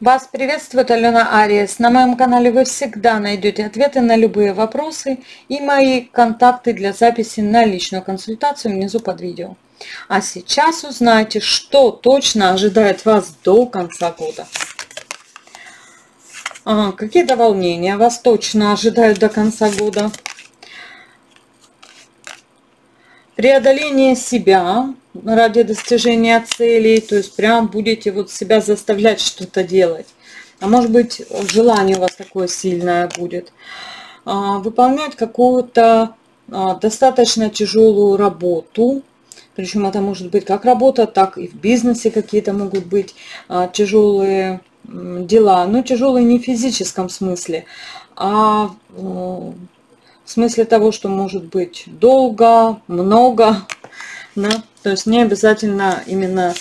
Вас приветствует Алена Ариес. На моем канале вы всегда найдете ответы на любые вопросы и мои контакты для записи на личную консультацию внизу под видео. А сейчас узнайте, что точно ожидает вас до конца года. А, Какие-то вас точно ожидают до конца года. Преодоление себя, ради достижения целей, то есть прям будете вот себя заставлять что-то делать. А может быть желание у вас такое сильное будет. А, выполнять какую-то а, достаточно тяжелую работу, причем это может быть как работа, так и в бизнесе какие-то могут быть а, тяжелые дела. Но тяжелые не в физическом смысле, а в смысле того, что может быть долго, много, да? То есть не обязательно именно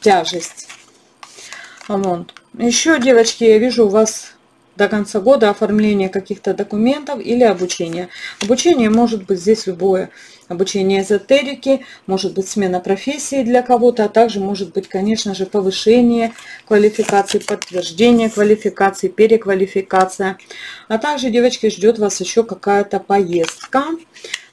тяжесть. Вот. Еще, девочки, я вижу у вас до конца года оформление каких-то документов или обучение. Обучение может быть здесь любое. Обучение эзотерики, может быть смена профессии для кого-то, а также может быть, конечно же, повышение квалификации, подтверждение квалификации, переквалификация. А также, девочки, ждет вас еще какая-то поездка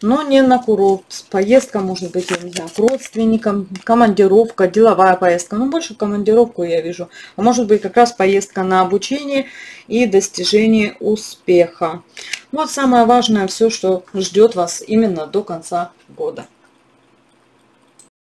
но не на курорт. Поездка может быть, я не знаю, к родственникам, командировка, деловая поездка. Ну, больше командировку я вижу. А может быть, как раз поездка на обучение и достижение успеха. Вот самое важное все, что ждет вас именно до конца года.